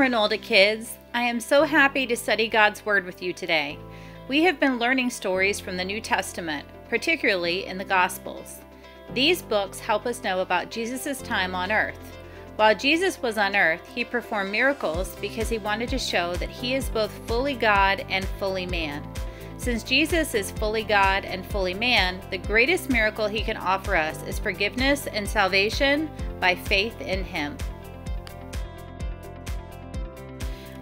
Reynolda kids. I am so happy to study God's Word with you today. We have been learning stories from the New Testament, particularly in the Gospels. These books help us know about Jesus' time on earth. While Jesus was on earth, he performed miracles because he wanted to show that he is both fully God and fully man. Since Jesus is fully God and fully man, the greatest miracle he can offer us is forgiveness and salvation by faith in him.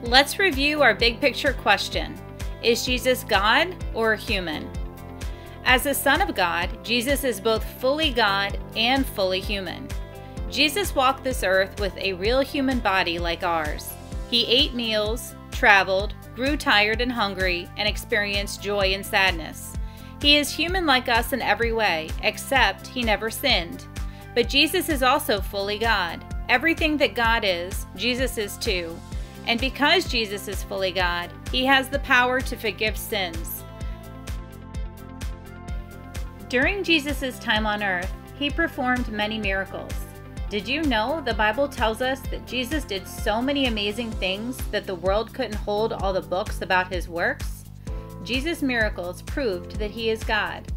Let's review our big picture question Is Jesus God or human? As the Son of God, Jesus is both fully God and fully human. Jesus walked this earth with a real human body like ours. He ate meals, traveled, grew tired and hungry, and experienced joy and sadness. He is human like us in every way, except he never sinned. But Jesus is also fully God. Everything that God is, Jesus is too. And because Jesus is fully God, he has the power to forgive sins. During Jesus' time on earth, he performed many miracles. Did you know the Bible tells us that Jesus did so many amazing things that the world couldn't hold all the books about his works? Jesus' miracles proved that he is God.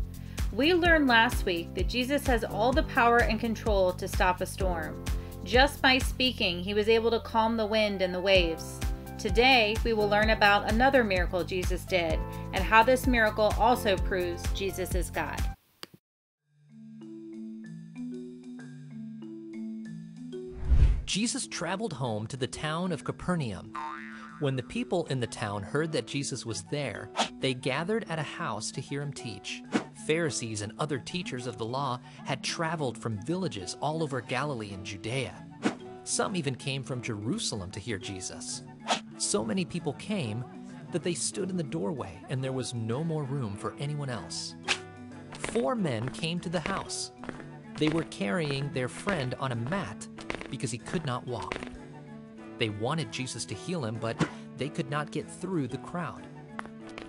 We learned last week that Jesus has all the power and control to stop a storm. Just by speaking, he was able to calm the wind and the waves. Today, we will learn about another miracle Jesus did and how this miracle also proves Jesus is God. Jesus traveled home to the town of Capernaum. When the people in the town heard that Jesus was there, they gathered at a house to hear him teach. Pharisees and other teachers of the law had traveled from villages all over Galilee and Judea. Some even came from Jerusalem to hear Jesus. So many people came that they stood in the doorway and there was no more room for anyone else. Four men came to the house. They were carrying their friend on a mat because he could not walk. They wanted Jesus to heal him, but they could not get through the crowd.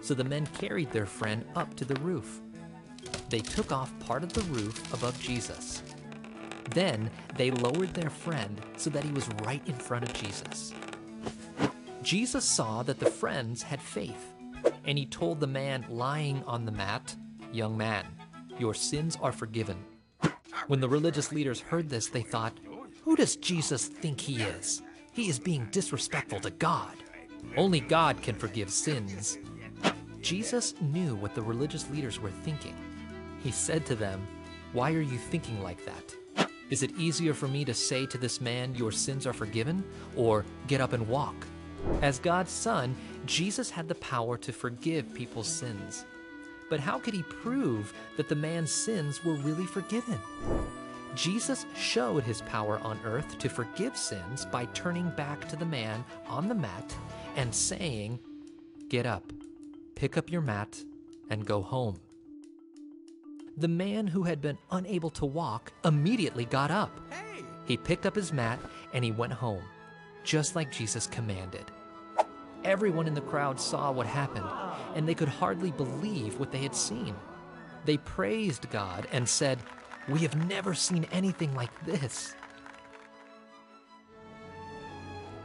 So the men carried their friend up to the roof. They took off part of the roof above Jesus. Then they lowered their friend so that he was right in front of Jesus. Jesus saw that the friends had faith, and he told the man lying on the mat, Young man, your sins are forgiven. When the religious leaders heard this, they thought, Who does Jesus think he is? He is being disrespectful to God. Only God can forgive sins. Jesus knew what the religious leaders were thinking. He said to them, Why are you thinking like that? Is it easier for me to say to this man, Your sins are forgiven, or get up and walk? As God's Son, Jesus had the power to forgive people's sins. But how could he prove that the man's sins were really forgiven? Jesus showed his power on earth to forgive sins by turning back to the man on the mat and saying, Get up, pick up your mat, and go home. The man who had been unable to walk immediately got up. Hey! He picked up his mat and he went home, just like Jesus commanded. Everyone in the crowd saw what happened, and they could hardly believe what they had seen. They praised God and said, We have never seen anything like this.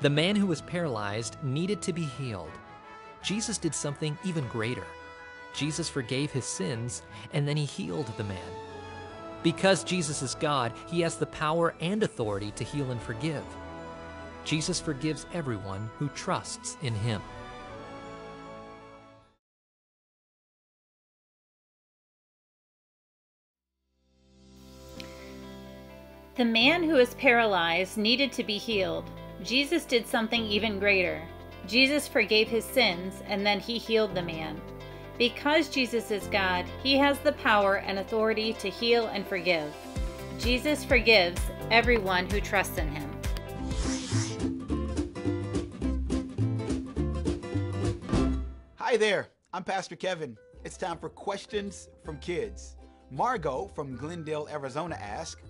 The man who was paralyzed needed to be healed. Jesus did something even greater. Jesus forgave his sins, and then he healed the man. Because Jesus is God, he has the power and authority to heal and forgive. Jesus forgives everyone who trusts in him. The man who is paralyzed needed to be healed. Jesus did something even greater. Jesus forgave his sins, and then he healed the man. Because Jesus is God, he has the power and authority to heal and forgive. Jesus forgives everyone who trusts in him. Hi there, I'm Pastor Kevin. It's time for questions from kids. Margot from Glendale, Arizona asks,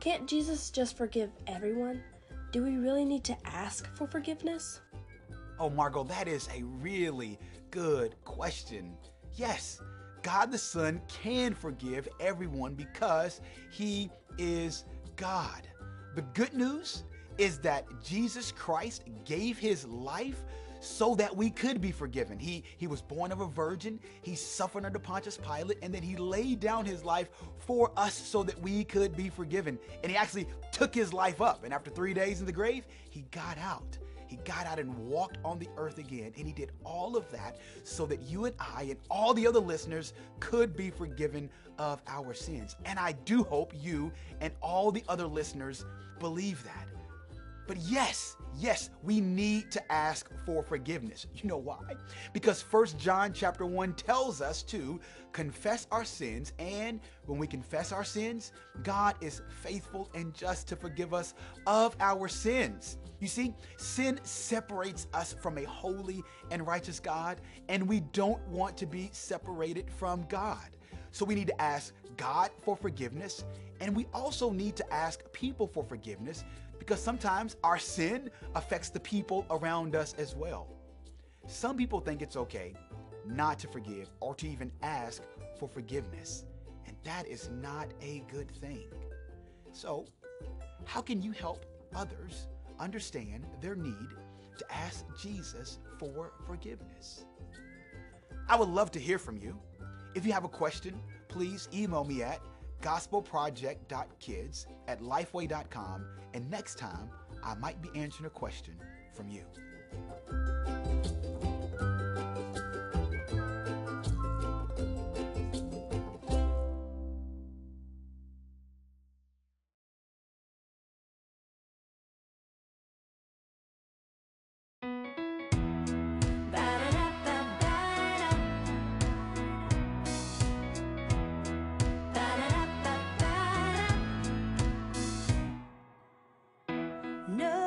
Can't Jesus just forgive everyone? Do we really need to ask for forgiveness? Oh, Margot, that is a really good question. Yes, God the Son can forgive everyone because He is God. The good news is that Jesus Christ gave his life so that we could be forgiven. He he was born of a virgin, he suffered under Pontius Pilate, and then he laid down his life for us so that we could be forgiven. And he actually took his life up. And after three days in the grave, he got out. He got out and walked on the earth again. And he did all of that so that you and I and all the other listeners could be forgiven of our sins. And I do hope you and all the other listeners believe that. But yes, yes, we need to ask for forgiveness. You know why? Because First John chapter 1 tells us to confess our sins and when we confess our sins, God is faithful and just to forgive us of our sins. You see, sin separates us from a holy and righteous God, and we don't want to be separated from God. So we need to ask God for forgiveness, and we also need to ask people for forgiveness because sometimes our sin affects the people around us as well. Some people think it's okay not to forgive or to even ask for forgiveness, and that is not a good thing. So, how can you help others understand their need to ask Jesus for forgiveness? I would love to hear from you. If you have a question, please email me at gospelproject.kids at lifeway.com, and next time I might be answering a question from you. No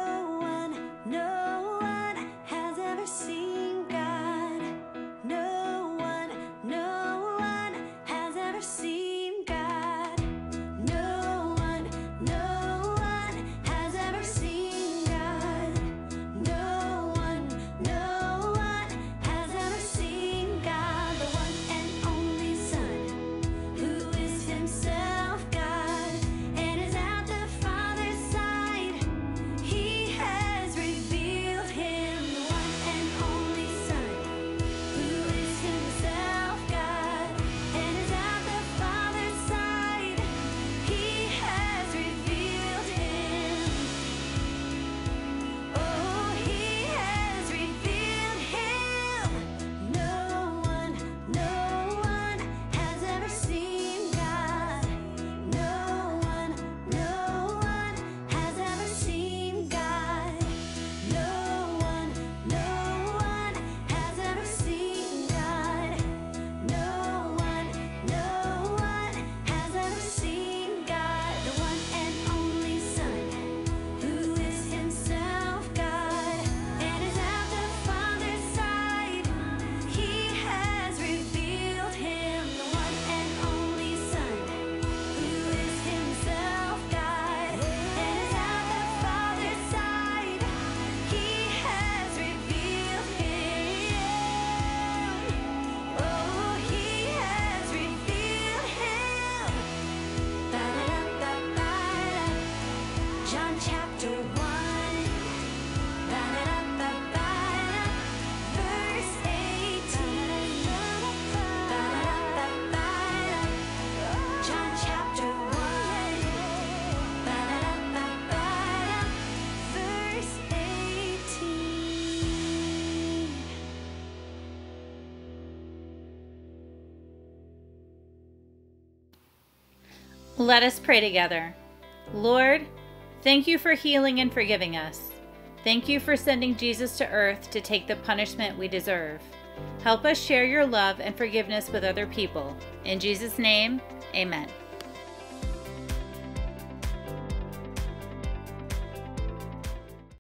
Let us pray together. Lord, thank you for healing and forgiving us. Thank you for sending Jesus to earth to take the punishment we deserve. Help us share your love and forgiveness with other people. In Jesus' name, amen.